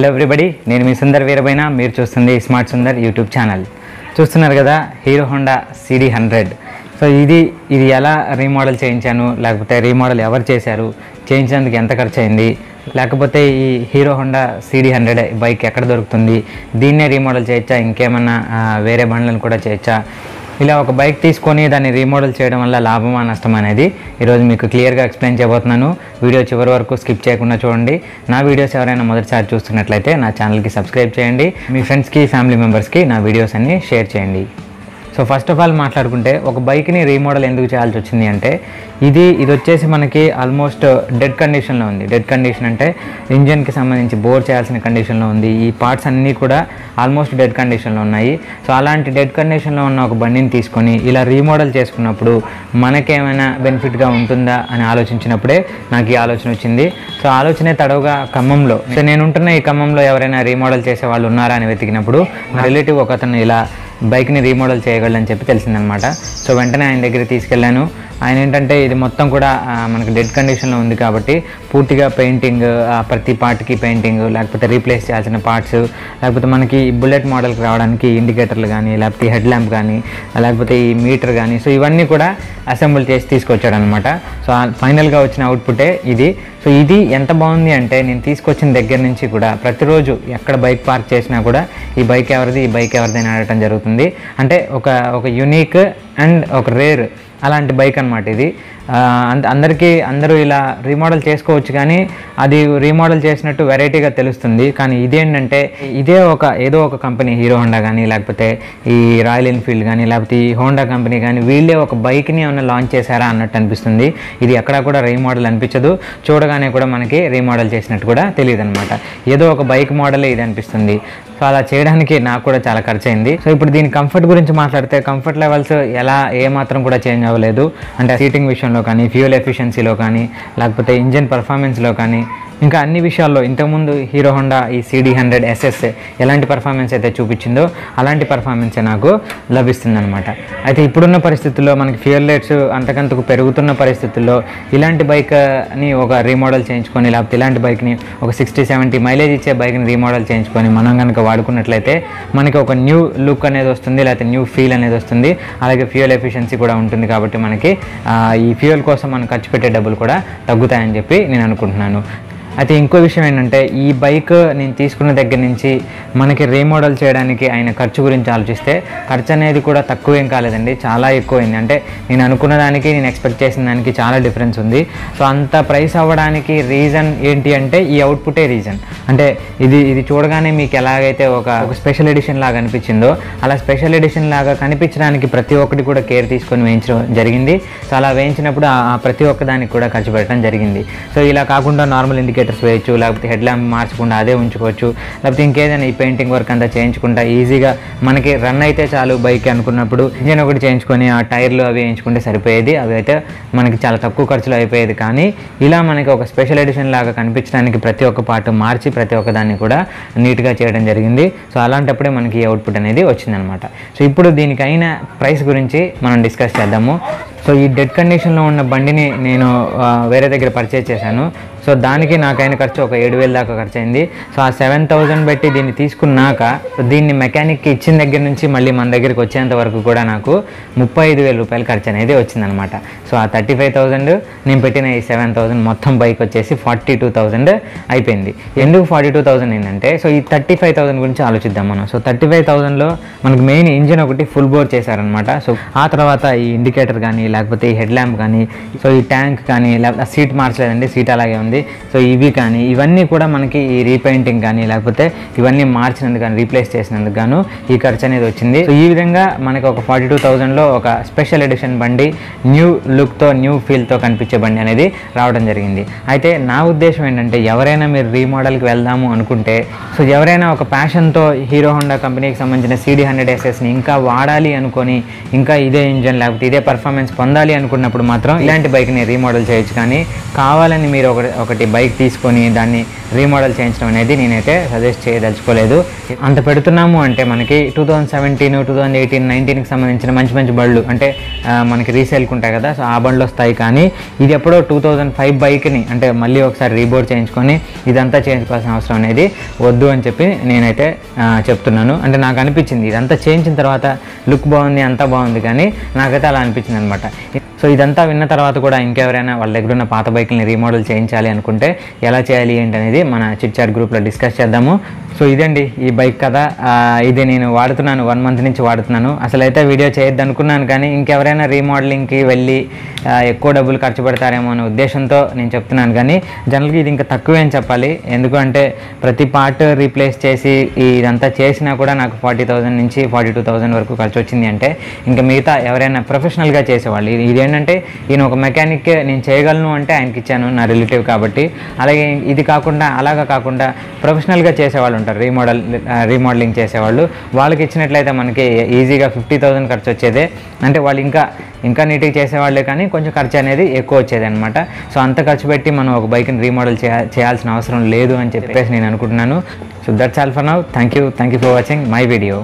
Hello everybody నేను మీ సుందర్ వీరబైన మీరు చూస్తుంది స్మార్ట్ సుందర్ యూట్యూబ్ ఛానల్. చూస్తున్నారు కదా Hero Honda CD hundred. So ఇది ఇది ఎలా రీమోడల్ చేయించాను లేకపోతే రీమోడల్ ఎవరు చేశారు చేయించినందుకు ఎంత ఖర్చు అయింది లేకపోతే ఈ Hero Honda CD hundred bike ఎక్కడ దొరుకుతుంది దీన్నే రీమోడల్ చేయొచ్చా ఇంకేమన్నా వేరే బండ్లను కూడా చేయొచ్చా ఇలా ఒక బైక్ తీసుకొని దాన్ని రీమోడల్ చేయడం వల్ల లాభమా నష్టం అనేది ఈరోజు మీకు క్లియర్గా ఎక్స్ప్లెయిన్ చేయబోతున్నాను. వీడియో చివరి వరకు స్కిప్ చేయకుండా చూడండి. నా వీడియోస్ ఎవరైనా మొదటిసారి చూస్తున్నట్లయితే నా ఛానల్కి సబ్స్క్రైబ్ చేయండి. మీ ఫ్రెండ్స్కి ఫ్యామిలీ మెంబర్స్కి నా వీడియోస్ అన్ని షేర్ చేయండి. సో ఫస్ట్ ఆఫ్ ఆల్ మాట్లాడుకుంటే ఒక బైక్ని రీమోడల్ ఎందుకు చేయాల్సి వచ్చింది అంటే ఇది ఇది వచ్చేసి మనకి ఆల్మోస్ట్ డెడ్ కండిషన్లో ఉంది. డెడ్ కండిషన్ అంటే ఇంజన్కి సంబంధించి బోర్ చేయాల్సిన కండిషన్లో ఉంది. ఈ పార్ట్స్ అన్నీ కూడా ఆల్మోస్ట్ డెడ్ కండిషన్లో ఉన్నాయి. సో అలాంటి డెడ్ కండిషన్లో ఉన్న ఒక బండిని తీసుకొని ఇలా రీమోడల్ చేసుకున్నప్పుడు మనకేమైనా బెనిఫిట్గా ఉంటుందా అని ఆలోచించినప్పుడే నాకు ఈ ఆలోచన వచ్చింది. సో ఆలోచనే తడవుగా ఖమ్మంలో. సో నేను ఉంటున్న ఈ ఖమ్మంలో ఎవరైనా రీమోడల్ చేసే వాళ్ళు ఉన్నారా అని వెతికినప్పుడు రిలేటివ్ ఒక అతను ఇలా బైక్ని రీమోడల్ చేయగలని చెప్పి తెలిసిందనమాట. సో వెంటనే ఆయన దగ్గర తీసుకెళ్ళాను. ఆయన ఏంటంటే ఇది మొత్తం కూడా మనకు మనకి డెడ్ కండిషన్లో ఉంది కాబట్టి పూర్తిగా పెయింటింగ్ ప్రతి పార్ట్కి పెయింటింగ్ లేకపోతే రీప్లేస్ చేయాల్సిన పార్ట్స్ లేకపోతే మనకి బుల్లెట్ మోడల్కి రావడానికి ఇండికేటర్లు కానీ లేకపోతే హెడ్ ల్యాంప్ కానీ లేకపోతే ఈ మీటర్ కానీ సో ఇవన్నీ కూడా అసెంబుల్ చేసి తీసుకొచ్చాడు అనమాట సో ఫైనల్గా వచ్చిన అవుట్పుటే ఇది. సో ఇది ఎంత బాగుంది అంటే నేను తీసుకొచ్చిన దగ్గర నుంచి కూడా ప్రతిరోజు ఎక్కడ బైక్ పార్క్ చేసినా కూడా ఈ బైక్ ఎవరిది ఈ బైక్ ఎవరిది అని అడగటం జరుగుతుంది. అంటే ఒక ఒక యునీక్ అండ్ ఒక రేర్ అలాంటి బైక్ అనమాట ఇది. అంద- అందరికీ అందరూ ఇలా రీమోడల్ చేసుకోవచ్చు కానీ అది రీమోడల్ చేసినట్టు వెరైటీగా తెలుస్తుంది. కానీ ఇదేంటంటే ఇదే ఒక ఏదో ఒక కంపెనీ హీరో హోండా కానీ లేకపోతే ఈ రాయల్ ఎన్ఫీల్డ్ కానీ లేకపోతే ఈ హోండా కంపెనీ కానీ వీళ్ళే ఒక బైక్ని ఏమైనా లాంచ్ చేశారా అన్నట్టు అనిపిస్తుంది. ఇది ఎక్కడా కూడా రీమోడల్ అనిపించదు. చూడగానే కూడా మనకి రీమోడల్ చేసినట్టు కూడా తెలియదు అనమాట ఏదో ఒక బైక్ మోడలే ఇది అనిపిస్తుంది. సో అలా చేయడానికి నాకు కూడా చాలా ఖర్చు అయింది సో ఇప్పుడు దీని కంఫర్ట్ గురించి మాట్లాడితే కంఫర్ట్ లెవెల్స్ ఎలా ఏ మాత్రం కూడా చేంజ్ అవ్వలేదు. అంటే సీటింగ్ విషయంలో కానీ ఫ్యూయల్ ఎఫిషియన్సీలో కానీ లేకపోతే ఇంజిన్ పర్ఫార్మెన్స్లో కానీ ఇంకా అన్ని విషయాల్లో ఇంతకుముందు హీరో హోండా ఈ సిడీ హండ్రెడ్ ఎస్ఎస్ ఎలాంటి పర్ఫార్మెన్స్ అయితే చూపించిందో అలాంటి పర్ఫార్మెన్సే నాకు లభిస్తుందనమాట అయితే ఇప్పుడున్న పరిస్థితుల్లో మనకి ఫ్యూయల్ రేట్స్ అంతకంతకు పెరుగుతున్న పరిస్థితుల్లో ఇలాంటి బైక్ని ఒక రీమోడల్ చేయించుకొని లేకపోతే ఇలాంటి బైక్ని ఒక సిక్స్టీ సెవెంటీ మైలేజ్ ఇచ్చే బైక్ని రీమోడల్ చేయించుకొని మనం కనుక వాడుకున్నట్లయితే మనకి ఒక న్యూ లుక్ అనేది వస్తుంది లేకపోతే న్యూ ఫీల్ అనేది వస్తుంది. అలాగే ఫ్యూయల్ ఎఫిషియన్సీ కూడా ఉంటుంది కాబట్టి మనకి ఈ ఫ్యూయల్ కోసం మనం ఖర్చు పెట్టే డబ్బులు కూడా తగ్గుతాయని చెప్పి నేను అనుకుంటున్నాను. అయితే ఇంకో విషయం ఏంటంటే ఈ బైక్ నేను తీసుకున్న దగ్గర నుంచి మనకి రీమోడల్ చేయడానికి ఆయన ఖర్చు గురించి ఆలోచిస్తే ఖర్చు అనేది కూడా తక్కువేం కాలేదండి చాలా ఎక్కువైంది. అంటే నేను అనుకున్న దానికి నేను ఎక్స్పెక్ట్ చేసిన దానికి చాలా డిఫరెన్స్ ఉంది. సో అంత ప్రైస్ అవ్వడానికి రీజన్ ఏంటి అంటే ఈ అవుట్పుటే రీజన్ అంటే ఇది ఇది చూడగానే మీకు ఎలాగైతే ఒక ఒక స్పెషల్ ఎడిషన్ లాగా అనిపించిందో అలా స్పెషల్ ఎడిషన్ లాగా కనిపించడానికి ప్రతి ఒక్కటి కూడా కేర్ తీసుకొని వేయించడం జరిగింది. సో అలా వేయించినప్పుడు ఆ ప్రతి ఒక్క దానికి కూడా ఖర్చు పెట్టడం జరిగింది. సో ఇలా కాకుండా నార్మల్ ఇండికేటర్స్ వేయచ్చు లేకపోతే హెడ్ ల్యాంప్ మార్చకుండా అదే ఉంచుకోవచ్చు. లేకపోతే ఇంకేదైనా ఈ పెయింటింగ్ వర్క్ అంతా చేయించుకుంటా ఈజీగా మనకి రన్ అయితే చాలు బైక్ అనుకున్నప్పుడు ఇంజన్ ఒకటి చేయించుకొని ఆ టైర్లు అవి వేయించుకుంటే సరిపోయేది. అవి అయితే మనకి చాలా తక్కువ ఖర్చులో అయిపోయేది. కానీ ఇలా మనకి ఒక స్పెషల్ ఎడిషన్ లాగా కనిపించడానికి ప్రతి ఒక్క పార్ట్ మార్చి ప్రతి ఒక్క దాన్ని కూడా నీట్గా చేయడం జరిగింది. సో అలాంటప్పుడే మనకి ఈ అవుట్పుట్ అనేది వచ్చిందనమాట. సో ఇప్పుడు దీనికైన ప్రైస్ గురించి మనం డిస్కస్ చేద్దాము. సో ఈ డెడ్ కండిషన్లో ఉన్న బండిని నేను వేరే దగ్గర పర్చేజ్ చేశాను. సో దానికి నాకైన ఖర్చు ఒక ఏడు వేలు దాకా ఖర్చు అయింది సో ఆ సెవెన్ థౌజండ్ పెట్టి దీన్ని తీసుకున్నాక దీన్ని మెకానిక్కి ఇచ్చిన దగ్గర నుంచి మళ్ళీ మన దగ్గరికి వచ్చేంత వరకు కూడా నాకు ముప్పై ఐదు వేల రూపాయలు ఖర్చు అనేది వచ్చిందనమాట సో ఆ థర్టీ ఫైవ్ థౌజండ్ నేను పెట్టిన ఈ సెవెన్ థౌజండ్ మొత్తం బైక్ వచ్చేసి ఫార్టీ టూ థౌజండ్ అయిపోయింది. ఎందుకు ఫార్టీ టూ థౌజండ్ ఏంటంటే సో ఈ థర్టీ ఫైవ్ థౌసండ్ గురించి ఆలోచిద్దాం మనం. సో థర్టీ ఫైవ్ థౌసండ్లో మనకు మెయిన్ ఇంజిన్ ఒకటి ఫుల్ బోర్ చేశారనమాట సో ఆ తర్వాత ఈ ఇండికేటర్ కానీ లేకపోతే ఈ హెడ్ ల్యాంప్ కానీ సో ఈ ట్యాంక్ కానీ లేకపోతే సీట్ మార్చలేదండి సీట్ అలాగే ఉంది. సో ఇవి కానీ ఇవన్నీ కూడా మనకి ఈ రీపెయింటింగ్ కానీ లేకపోతే ఇవన్నీ మార్చినందుకు కానీ రీప్లేస్ చేసినందుకు గాను ఈ ఖర్చు అనేది వచ్చింది. సో ఈ విధంగా మనకి ఒక ఫార్టీ టూ థౌజండ్లో ఒక స్పెషల్ ఎడిషన్ బండి న్యూ లుక్తో న్యూ ఫీల్తో కనిపించే బండి అనేది రావడం జరిగింది. అయితే నా ఉద్దేశం ఏంటంటే ఎవరైనా మీరు రీమోడల్కి వెళ్దాము అనుకుంటే సో ఎవరైనా ఒక ప్యాషన్తో హీరో హోండా కంపెనీకి సంబంధించిన సిడి హండ్రెడ్ ఎస్ఎస్ని ఇంకా వాడాలి అనుకొని ఇంకా ఇదే ఇంజన్ లేకపోతే ఇదే పర్ఫార్మెన్స్ పొందాలి అనుకున్నప్పుడు మాత్రం ఇలాంటి బైక్ని రీమోడల్ చేయొచ్చు. కానీ కావాలని మీరు ఒక ఒకటి బైక్ తీసుకొని దాన్ని రీమోడల్ చేయించడం అనేది నేనైతే సజెస్ట్ చేయదలుచుకోలేదు. అంత పెడుతున్నాము అంటే మనకి two thousand seventeen two thousand eighteen నైన్టీన్కి సంబంధించిన మంచి మంచి బళ్ళు అంటే మనకి రీసేల్కి ఉంటాయి కదా సో ఆ బండ్లు వస్తాయి కానీ ఇది ఎప్పుడో టూ థౌజండ్ ఫైవ్ బైక్ని అంటే మళ్ళీ ఒకసారి రీబోర్డ్ చేయించుకొని ఇదంతా చేయించుకోవాల్సిన అవసరం అనేది వద్దు అని చెప్పి నేనైతే చెప్తున్నాను. అంటే నాకు అనిపించింది ఇదంతా చేయించిన తర్వాత లుక్ బాగుంది అంతా బాగుంది కానీ నాకైతే అలా అనిపించింది అనమాట సో ఇదంతా విన్న తర్వాత కూడా ఇంకెవరైనా వాళ్ళ దగ్గర ఉన్న పాత బైక్ని రీమోడల్ చేయించాలి అనుకుంటే ఎలా చేయాలి ఏంటి అనేది మన చిట్చాట్ గ్రూప్లో డిస్కస్ చేద్దాము. సో ఇదండి ఈ బైక్ కదా ఇది నేను వాడుతున్నాను వన్ మంత్ నుంచి వాడుతున్నాను. అసలు అయితే వీడియో చేయొద్దు అనుకున్నాను కానీ ఇంకెవరైనా రీమోడలింగ్కి వెళ్ళి ఎక్కువ డబ్బులు ఖర్చు పెడతారేమో అనే ఉద్దేశంతో నేను చెప్తున్నాను కానీ జనరల్గా ఇది ఇంకా తక్కువే అని చెప్పాలి. ఎందుకంటే ప్రతి పార్ట్ రీప్లేస్ చేసి ఇదంతా చేసినా కూడా నాకు ఫార్టీ థౌసండ్ నుంచి ఫార్టీ టూ థౌసండ్ వరకు ఖర్చు వచ్చింది అంటే ఇంకా మిగతా ఎవరైనా ప్రొఫెషనల్గా చేసేవాళ్ళు. ఇదేంటి ఏంటంటే ఈయన ఒక మెకానిక్ నేను చేయగలను అంటే ఆయనకి ఇచ్చాను నా రిలేటివ్ కాబట్టి. అలాగే ఇది కాకుండా అలాగా కాకుండా ప్రొఫెషనల్గా చేసేవాళ్ళు ఉంటారు రీమోడల్ రీమోడలింగ్ చేసేవాళ్ళు. వాళ్ళకి ఇచ్చినట్లయితే మనకి ఈజీగా ఫిఫ్టీ థౌసండ్ ఖర్చు వచ్చేదే అంటే వాళ్ళు ఇంకా ఇంకా నీట్గా చేసేవాళ్ళే కానీ కొంచెం ఖర్చు అనేది ఎక్కువ వచ్చేది అనమాట సో అంత ఖర్చు పెట్టి మనం ఒక బైక్ని రీమోడల్ చేయాల్సిన అవసరం లేదు అని చెప్పేసి నేను అనుకుంటున్నాను. So that's all for now thank you thank you for watching my video